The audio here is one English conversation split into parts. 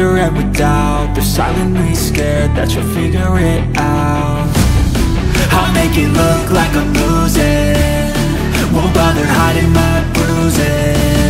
wanna fill with doubt They're silently scared that you'll figure it out. I'll make it look like I'm losing. Won't bother hiding my bruises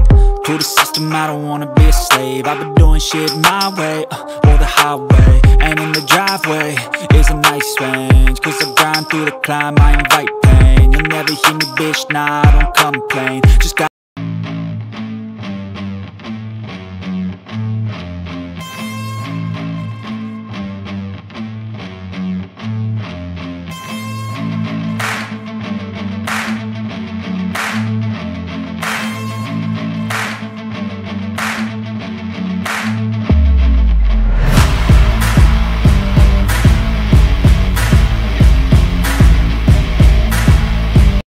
To the system, I don't wanna be a slave. I've been doing shit my way, uh, or the highway. And in the driveway is a nice range. Cause I grind through the climb, I invite pain. You'll never hear me, bitch, nah, I don't complain